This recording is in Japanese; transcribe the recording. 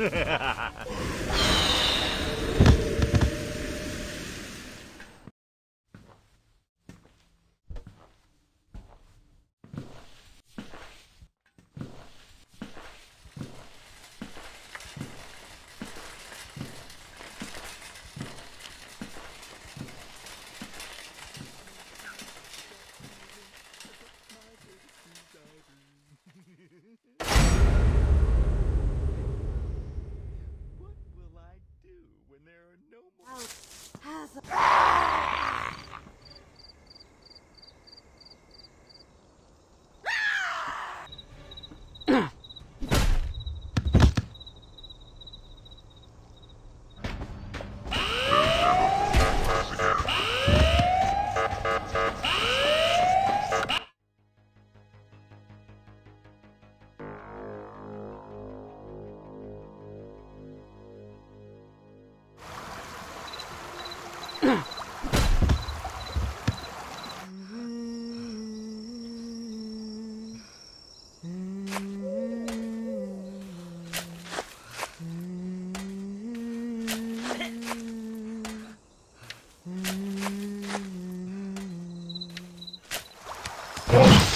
What in there Oh.